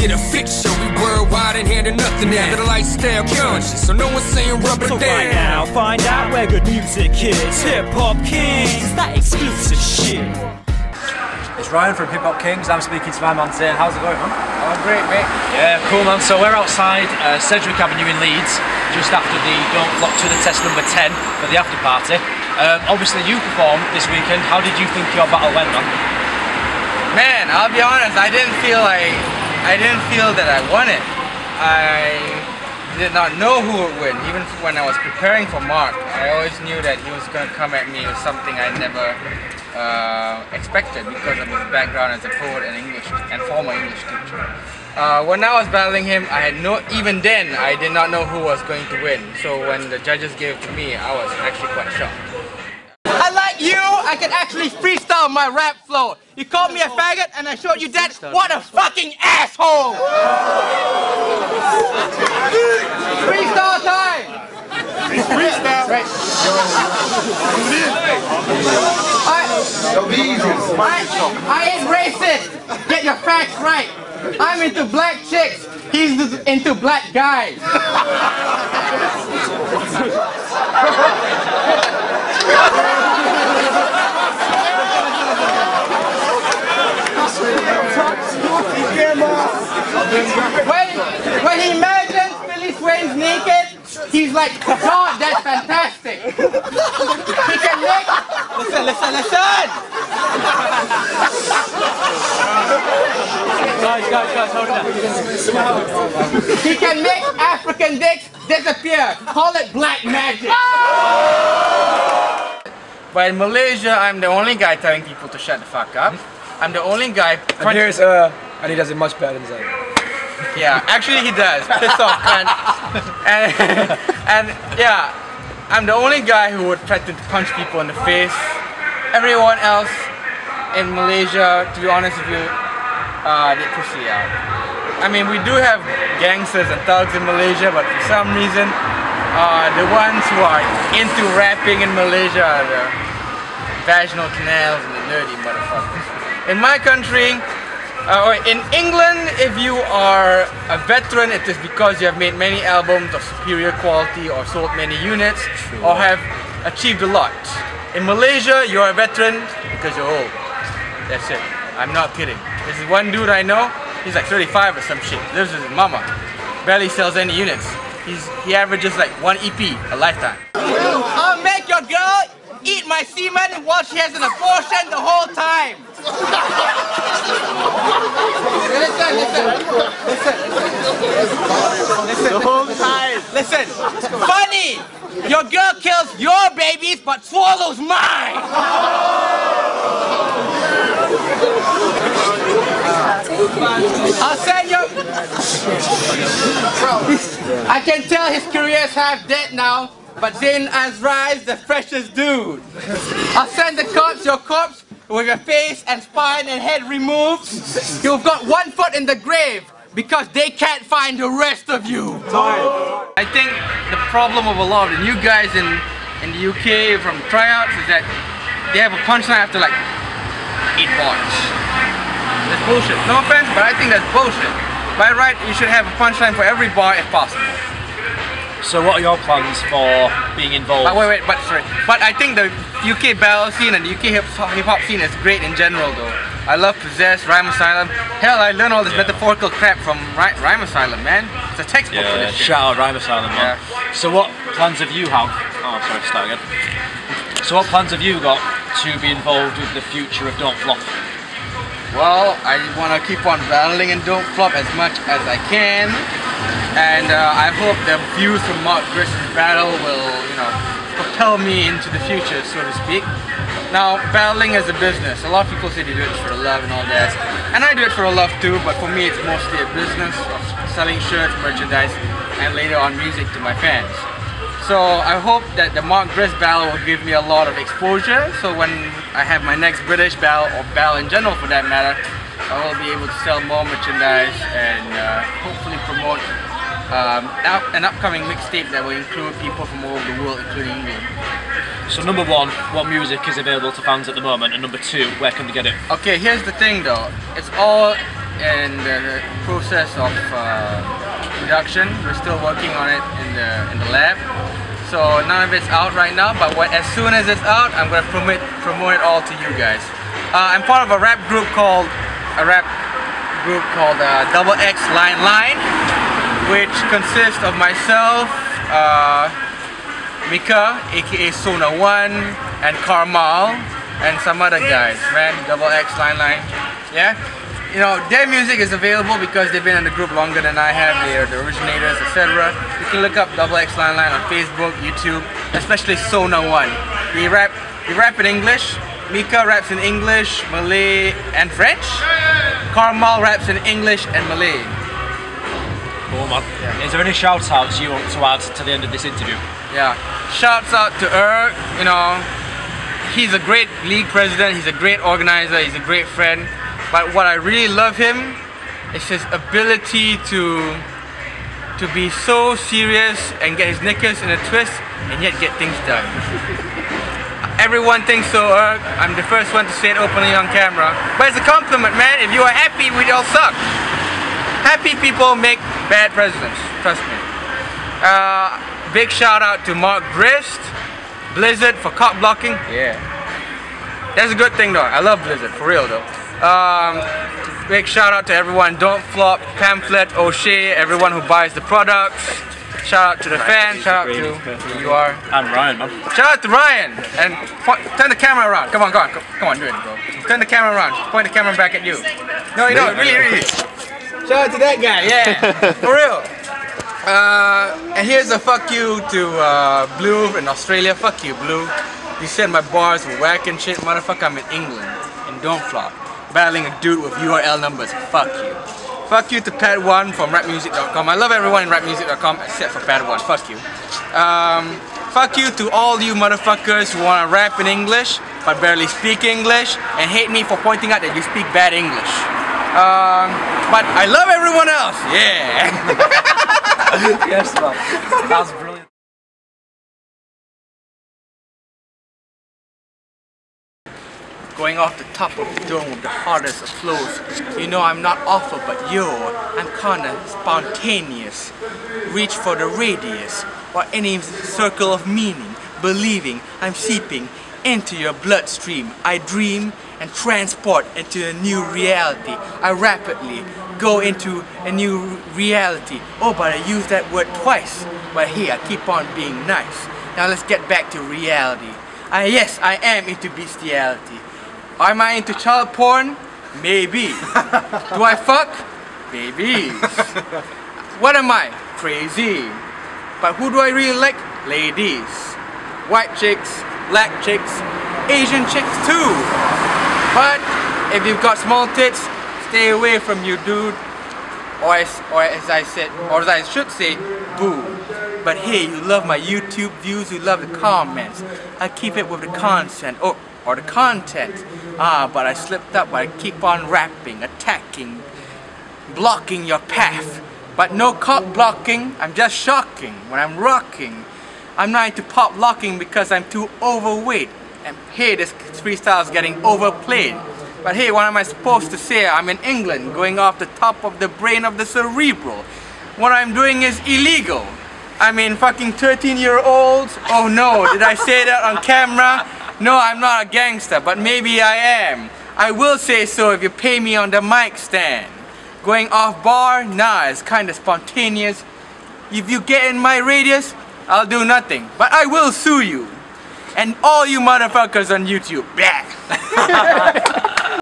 get a flick show. We worldwide and handle nothing now. The lifestyle conscious, so no one's saying rubber So down. right now, find out where good music is. Hip Hop Kings, that exclusive shit. It's Ryan from Hip Hop Kings. I'm speaking to my man Zain. How's it going, man? Oh, great, mate. Yeah, cool, man. So we're outside uh, Sedgwick Avenue in Leeds, just after the Don't Flop to the Test number 10 for the after party. Um, obviously, you performed this weekend. How did you think your battle went, man? Man, I'll be honest, I didn't feel like I didn't feel that I won it. I did not know who would win. Even when I was preparing for Mark, I always knew that he was going to come at me with something I never uh, expected because of his background as a poet and English and former English teacher. Uh, when I was battling him, I had no. Even then, I did not know who was going to win. So when the judges gave it to me, I was actually quite shocked. Unlike you, I can actually freestyle my rap flow. You called me a faggot and I showed you that. What a fucking asshole! freestyle time! Freestyle. Right. I, I ain't racist. Get your facts right. I'm into black chicks. He's into black guys. when, when he imagines Billy Swain's naked, he's like, God, that's fantastic. He can make. Listen, listen, listen! Guys, guys, guys, hold it down. He can make African dicks disappear. Call it black magic. But in Malaysia, I'm the only guy telling people to shut the fuck up. I'm the only guy. And here's, uh, and he does it much better than Zain. Yeah, actually he does. Piss off, cunt. And, and yeah, I'm the only guy who would threaten to punch people in the face. Everyone else in Malaysia, to be honest with you, uh, they pussy out. I mean, we do have gangsters and thugs in Malaysia, but for some reason, uh, the ones who are into rapping in Malaysia are the vaginal canals and the nerdy motherfuckers. In my country, uh, in England, if you are a veteran, it is because you have made many albums of superior quality or sold many units or have achieved a lot. In Malaysia, you're a veteran because you're old. That's it. I'm not kidding. This is one dude I know. He's like 35 or some shit. Lives with his mama. Barely sells any units. He's he averages like one EP a lifetime. I'll make your girl eat my semen while she has an abortion the whole time. Listen, listen, listen, listen. The whole time. Listen, funny. Your girl kills your babies but swallows mine. I'll send you. I can tell his career is half dead now, but Zain Azrai's the freshest dude. I'll send the cops your corpse with your face and spine and head removed. You've got one foot in the grave because they can't find the rest of you. I think the problem of a lot of the new guys in, in the UK from tryouts is that they have a punchline after like eight bars. That's bullshit. No offense, but I think that's bullshit. By right, you should have a punchline for every bar if possible. So what are your plans for being involved? But wait, wait, but sorry. But I think the UK battle scene and the UK hip hop scene is great in general though. I love Possess, Rhyme Asylum. Hell, I learned all this metaphorical crap from Ry Rhyme Asylum, man. It's a textbook for Yeah, this shit. shout out Rhyme Asylum, man. Yeah. So what plans have you have? Oh, sorry, start again. So what plans have you got to be involved with the future of Don't Flop? Well, I want to keep on battling and don't flop as much as I can. And uh, I hope the views from Mark Grist's battle will, you know, propel me into the future, so to speak. Now, battling is a business. A lot of people say they do it for love and all that. And I do it for love too, but for me it's mostly a business of selling shirts, merchandise, and later on music to my fans. So I hope that the Mark Grist battle will give me a lot of exposure. So when I have my next British battle, or battle in general for that matter, I will be able to sell more merchandise and uh, hopefully promote um, an upcoming mixtape that will include people from all over the world, including England. So number one, what music is available to fans at the moment? And number two, where can they get it? Okay, here's the thing though. It's all in the process of uh, production. We're still working on it in the in the lab. So none of it's out right now, but when, as soon as it's out, I'm gonna promote promote it all to you guys. Uh, I'm part of a rap group called a rap group called uh, Double X Line Line, which consists of myself, uh, Mika, aka Sona One, and Karmal, and some other guys, man. Double X Line Line, yeah. You know, their music is available because they've been in the group longer than I have. They are the originators, etc. You can look up Double X Line Line on Facebook, YouTube, especially Sona One. We rap, we rap in English. Mika raps in English, Malay, and French. Karmal raps in English and Malay. Cool, man. Is there any shout outs you want to add to the end of this interview? Yeah. Shouts out to Eurgh, you know, he's a great league president, he's a great organizer, he's a great friend. But what I really love him is his ability to to be so serious and get his knickers in a twist and yet get things done. Everyone thinks so, Eurgh. I'm the first one to say it openly on camera. But it's a compliment, man. If you are happy, we all suck. Happy people make bad presidents, trust me. Uh, big shout out to Mark Grist, Blizzard for cop blocking. Yeah. That's a good thing though. I love Blizzard, for real though. Um, big shout out to everyone, Don't Flop, Pamphlet, O'Shea, everyone who buys the products. Shout out to the fans, shout out to who you are. I'm Ryan, man. Shout out to Ryan and point, turn the camera around. Come on, come on, come, come on, do it, bro. Turn the camera around. Point the camera back at you. No, you don't. Really, really. Shout out to that guy. Yeah, for real. Uh, and here's a fuck you to uh, Blue in Australia. Fuck you, Blue. You said my bars were whack and shit. Motherfucker, I'm in England. And don't flop. Battling a dude with URL numbers. Fuck you. Fuck you to Pad1 from rapmusic.com. I love everyone in rapmusic.com except for Pad1. Fuck you. Um, fuck you to all you motherfuckers who wanna rap in English but barely speak English and hate me for pointing out that you speak bad English. Um, but I love everyone else. Yeah. yes, man. was brilliant. Going off the top of the dome with the hardest of flows. You know I'm not offer but yo, I'm kinda spontaneous. Reach for the radius or any circle of meaning, believing I'm seeping into your bloodstream. I dream and transport into a new reality. I rapidly go into a new reality. Oh, but I use that word twice. But here, I keep on being nice. Now let's get back to reality. I, yes, I am into bestiality. Am I into child porn? Maybe. Do I fuck? Maybe. what am I? Crazy. But who do I really like? Ladies. White chicks, black chicks, Asian chicks too. But if you've got small tits, stay away from you, dude. Or as, or as I said, or as I should say, boo. But hey, you love my YouTube views, you love the comments. I keep it with the content, or, or the content. Ah, but I slipped up, but I keep on rapping, attacking, blocking your path. But no cop blocking, I'm just shocking when I'm rocking. I'm not into pop locking because I'm too overweight. And hey, this freestyle is getting overplayed. But hey, what am I supposed to say? I'm in England, going off the top of the brain of the cerebral. What I'm doing is illegal. I mean, fucking 13 year olds. Oh no, did I say that on camera? No, I'm not a gangster, but maybe I am. I will say so if you pay me on the mic stand. Going off bar? Nah, it's kinda spontaneous. If you get in my radius, I'll do nothing. But I will sue you. And all you motherfuckers on YouTube. Yeah.